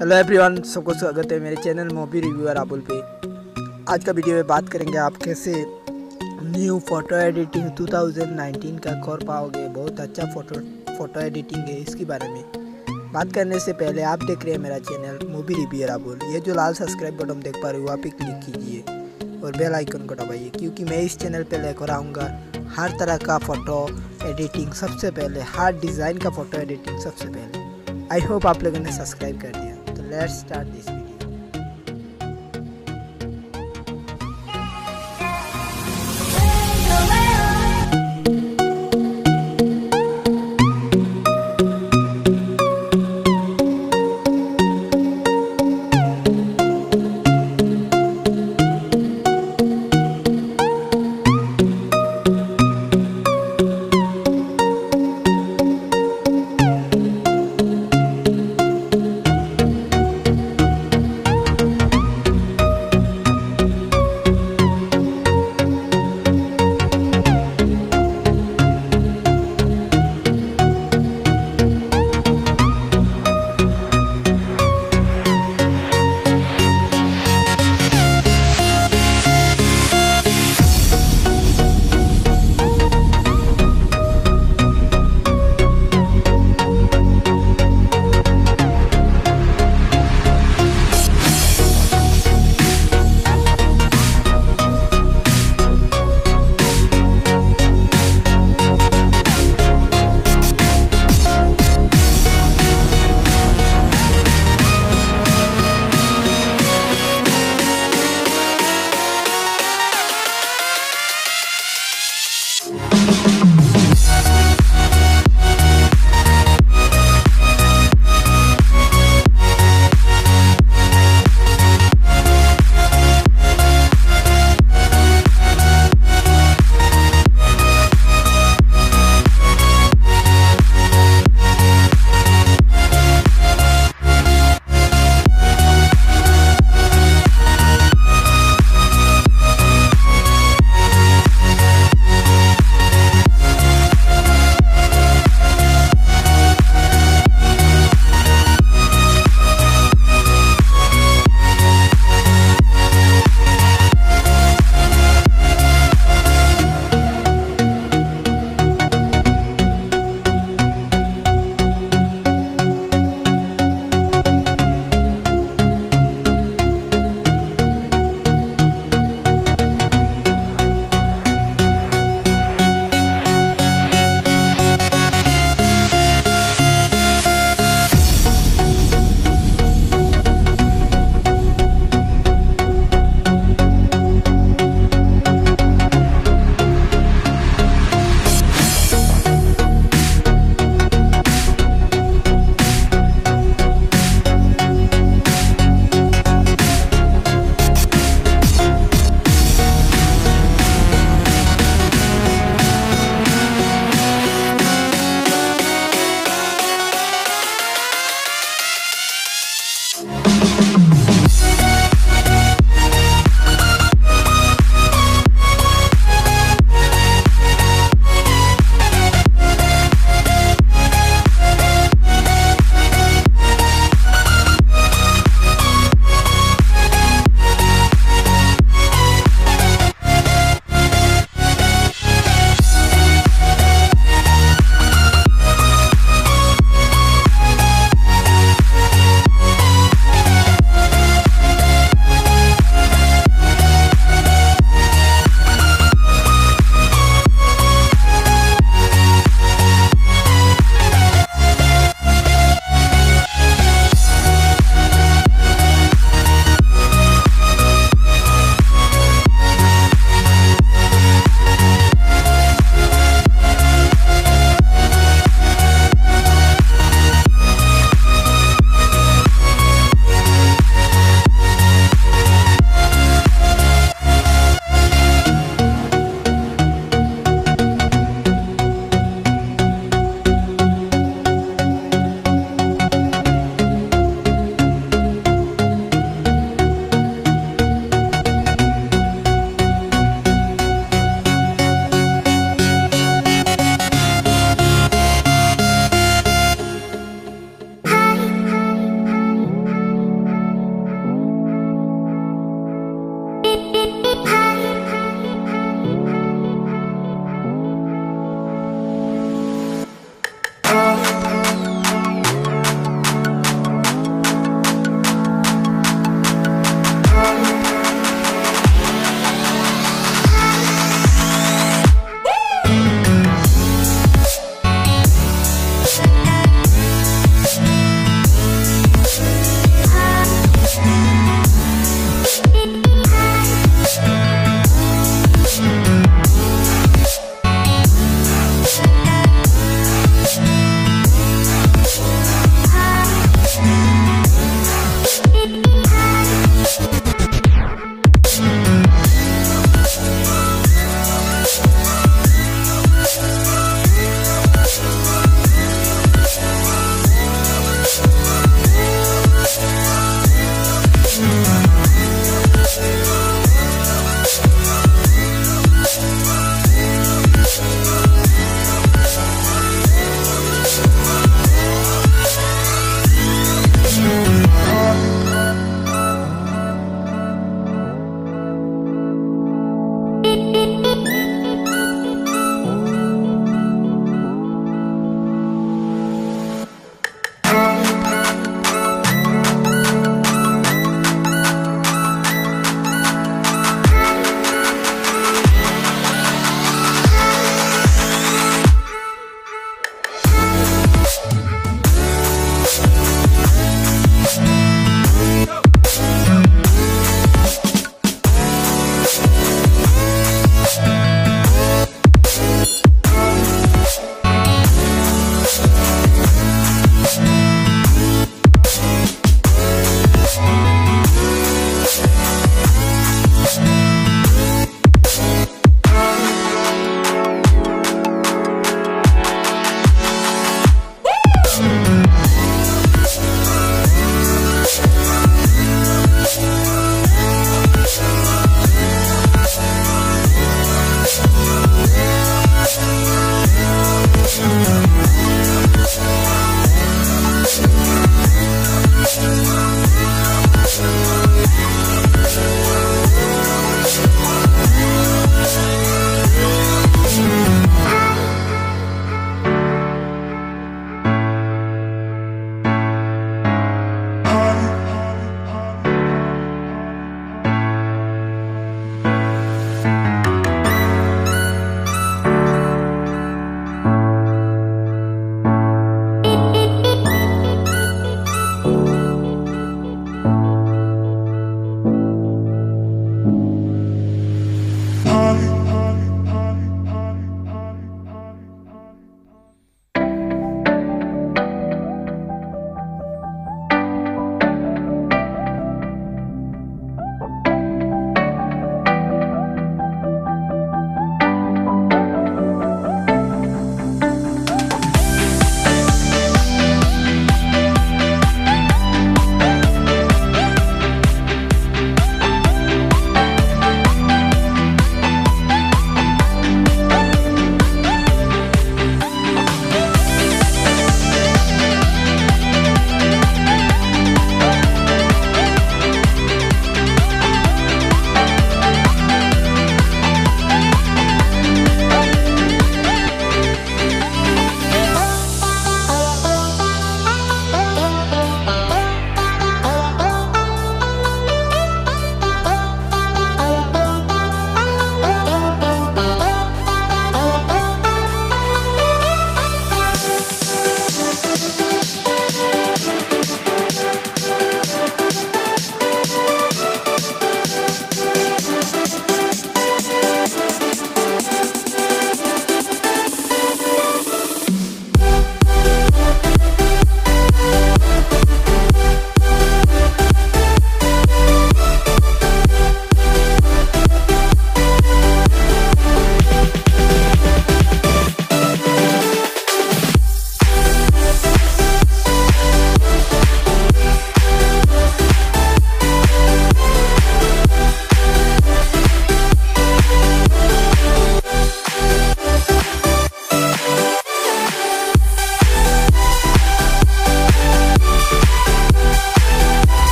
Hello everyone सबको स्वागत है मेरे चैनल मोबी रिव्यूअर आबुल पे। आज का वीडियो में बात करेंगे आप कैसे न्यू फ़ोटो एडिटिंग 2019 का कर पाओगे। बहुत अच्छा फ़ोटो फ़ोटो एडिटिंग है इसके बारे में। बात करने से पहले आप देख रहे हैं मेरा चैनल मूवी रिव्यूअर आबुल ये जो लाल सब्सक्राइब बटन देख पा रहे हो, वहाँ पे क्लिक कीजिए और बेल आइकन को दबाइए, क्योंकि मैं इस चैनल पर लेकर आऊँगा हर तरह का फ़ोटो एडिटिंग सबसे पहले, हर डिज़ाइन का फ़ोटो एडिटिंग सबसे पहले। आई होप आप लोगों ने सब्सक्राइब कर दिया। Let's start this video